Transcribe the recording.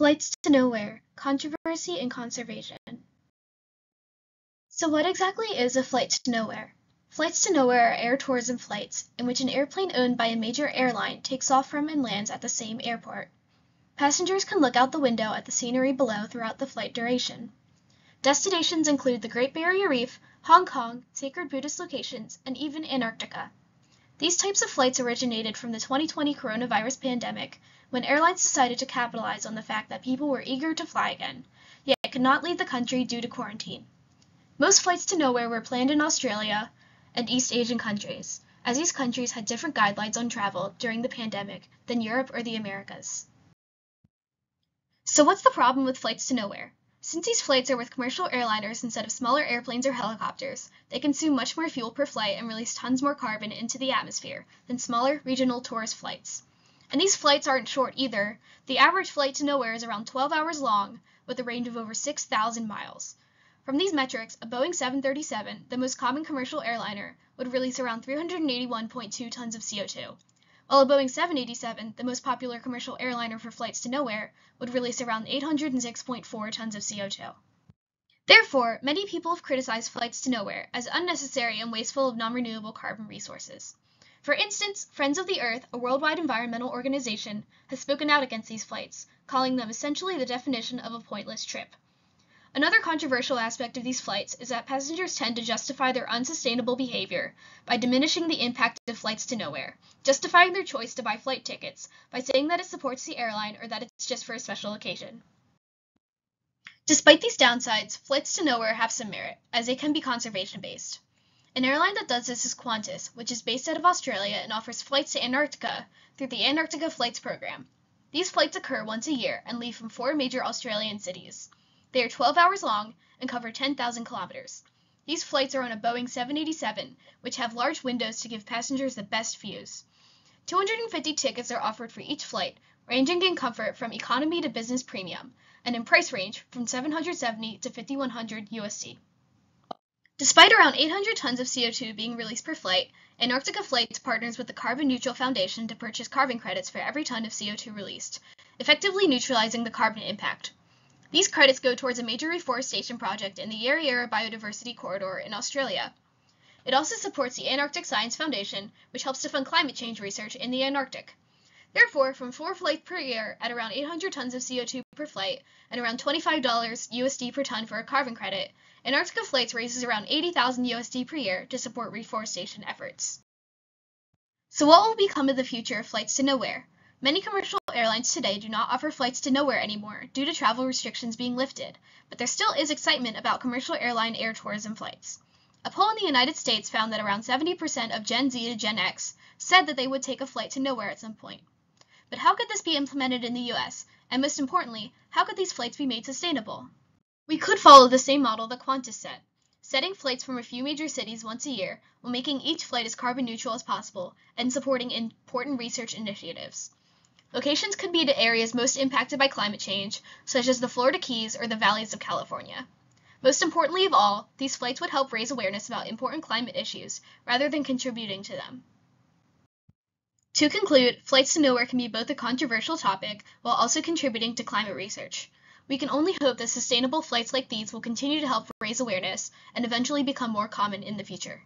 Flights to Nowhere Controversy and Conservation. So, what exactly is a flight to nowhere? Flights to nowhere are air tourism flights in which an airplane owned by a major airline takes off from and lands at the same airport. Passengers can look out the window at the scenery below throughout the flight duration. Destinations include the Great Barrier Reef, Hong Kong, sacred Buddhist locations, and even Antarctica. These types of flights originated from the 2020 coronavirus pandemic when airlines decided to capitalize on the fact that people were eager to fly again, yet could not leave the country due to quarantine. Most flights to nowhere were planned in Australia and East Asian countries, as these countries had different guidelines on travel during the pandemic than Europe or the Americas. So what's the problem with flights to nowhere? Since these flights are with commercial airliners instead of smaller airplanes or helicopters, they consume much more fuel per flight and release tons more carbon into the atmosphere than smaller regional tourist flights. And these flights aren't short either. The average flight to nowhere is around 12 hours long with a range of over 6,000 miles. From these metrics, a Boeing 737, the most common commercial airliner, would release around 381.2 tons of CO2, while a Boeing 787, the most popular commercial airliner for flights to nowhere, would release around 806.4 tons of CO2. Therefore, many people have criticized flights to nowhere as unnecessary and wasteful of non-renewable carbon resources. For instance, Friends of the Earth, a worldwide environmental organization, has spoken out against these flights, calling them essentially the definition of a pointless trip. Another controversial aspect of these flights is that passengers tend to justify their unsustainable behavior by diminishing the impact of flights to nowhere, justifying their choice to buy flight tickets by saying that it supports the airline or that it's just for a special occasion. Despite these downsides, flights to nowhere have some merit, as they can be conservation based. An airline that does this is Qantas, which is based out of Australia and offers flights to Antarctica through the Antarctica Flights program. These flights occur once a year and leave from four major Australian cities. They are 12 hours long and cover 10,000 kilometers. These flights are on a Boeing 787, which have large windows to give passengers the best views. 250 tickets are offered for each flight, ranging in comfort from economy to business premium, and in price range from 770 to 5100 USD. Despite around 800 tons of CO2 being released per flight, Antarctica Flights partners with the Carbon Neutral Foundation to purchase carbon credits for every ton of CO2 released, effectively neutralizing the carbon impact. These credits go towards a major reforestation project in the Yarra Yarra Biodiversity Corridor in Australia. It also supports the Antarctic Science Foundation, which helps to fund climate change research in the Antarctic. Therefore, from four flights per year at around 800 tons of CO2 per flight and around $25 USD per ton for a carbon credit, Antarctica Flights raises around 80,000 USD per year to support reforestation efforts. So what will become of the future of flights to nowhere? Many commercial airlines today do not offer flights to nowhere anymore due to travel restrictions being lifted, but there still is excitement about commercial airline air tourism flights. A poll in the United States found that around 70% of Gen Z to Gen X said that they would take a flight to nowhere at some point. But how could this be implemented in the US? And most importantly, how could these flights be made sustainable? We could follow the same model that Qantas set, setting flights from a few major cities once a year while making each flight as carbon neutral as possible and supporting important research initiatives. Locations could be to areas most impacted by climate change, such as the Florida Keys or the valleys of California. Most importantly of all, these flights would help raise awareness about important climate issues rather than contributing to them. To conclude, flights to nowhere can be both a controversial topic while also contributing to climate research. We can only hope that sustainable flights like these will continue to help raise awareness and eventually become more common in the future.